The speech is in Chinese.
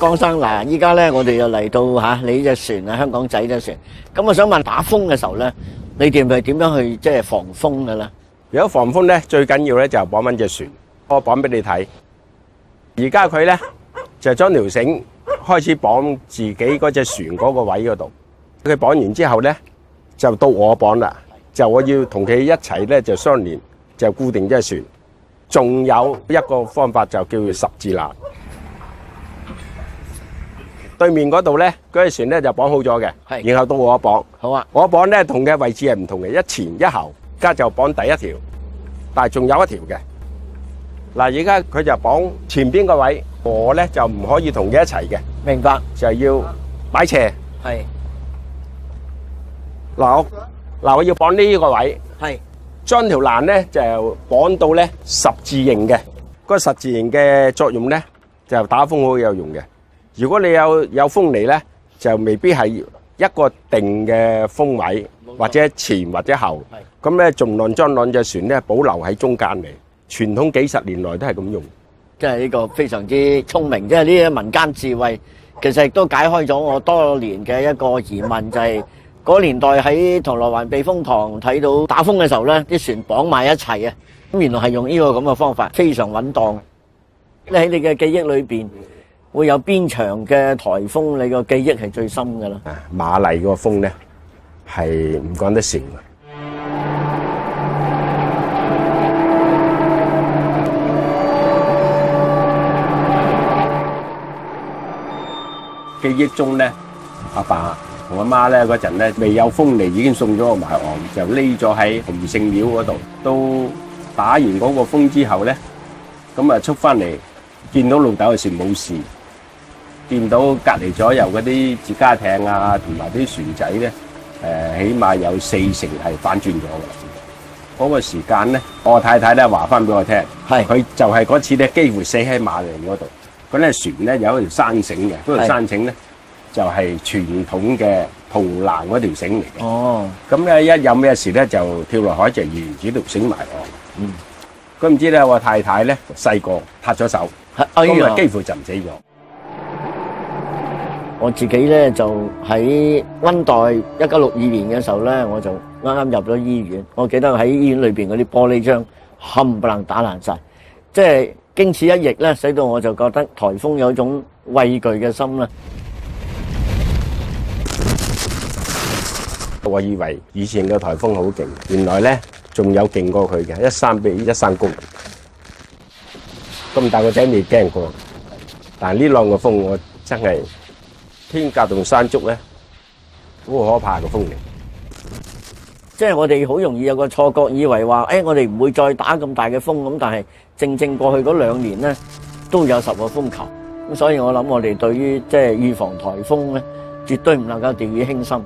江生嗱，依家咧我哋又嚟到吓你只船啊，香港仔隻船。咁我想問打風嘅時候咧，你哋係點樣去即係防風嘅咧？如果防風咧，最緊要咧就綁緊隻船，我綁俾你睇。而家佢咧就將條繩開始綁自己嗰隻船嗰個位嗰度。佢綁完之後咧，就到我綁啦。就我要同佢一齊咧，就相連，就固定隻船。仲有一個方法就叫做十字欄。對面嗰度咧，嗰隻船咧就綁好咗嘅，係然後到我綁。好啊，我綁咧同嘅位置係唔同嘅，一前一後，而家就綁第一條，但係仲有一條嘅。嗱，而家佢就綁前邊個位，我咧就唔可以同佢一齊嘅，明白，就要擺斜。係嗱，我嗱我要綁呢個位，係將條欄咧就綁到咧十字形嘅。嗰個十字形嘅作用咧，就打風好有用嘅。如果你有有風嚟咧，就未必係一個定嘅風位，或者前或者後。咁咧，盡量將兩隻船咧保留喺中間嚟。傳統幾十年來都係咁用。即係呢個非常之聰明，即係呢啲民間智慧，其實亦都解開咗我多年嘅一個疑問，就係、嗰年代喺銅鑼灣避風塘睇到打風嘅時候咧，啲船綁埋一齊啊！咁原來係用呢個咁嘅方法，非常穩當。你喺你嘅記憶裏邊，會有邊場嘅颱風，你個記憶係最深嘅啦？啊，馬麗個風咧係唔講得成嘅。記憶中咧，阿爸同阿媽咧嗰陣咧未有風嚟，已經送咗我埋岸，就匿咗喺洪聖廟嗰度。都打完嗰個風之後咧，咁啊出翻嚟，見到老豆嘅船冇事。見到隔離左右嗰啲自家艇啊，同埋啲船仔咧，誒、起碼有四成係反轉咗嘅。嗰、個時間咧，我太太咧話翻俾我聽，係佢就係嗰次咧幾乎死喺馬陵嗰度。嗰咧船咧有一條山繩嘅，嗰條山繩咧就係、傳統嘅蒲欄嗰條繩嚟嘅。哦，咁咧一有咩事咧就跳落海就沿住條繩埋岸。嗯，咁唔知咧我太太咧細個拍咗手，咁啊！幾乎浸死咗。我自己咧就喺温代一九六二年嘅時候咧，我就啱啱入咗醫院。我記得喺醫院裏邊嗰啲玻璃窗冚唪唥打爛晒，即係經此一役咧，使到我就覺得颱風有一種畏懼嘅心啦。我以為以前嘅颱風好勁，原來咧仲有勁過佢嘅，一山比一山高。咁大個仔未驚過，但呢兩個風我真係天格同山竹咧，好可怕嘅风嚟。即系我哋好容易有个错觉，以为话，诶、我哋唔会再打咁大嘅风咁，但系正正过去嗰兩年咧都有十个风球，咁所以我谂我哋对于即系预防台风咧，绝对唔能够掉以轻心。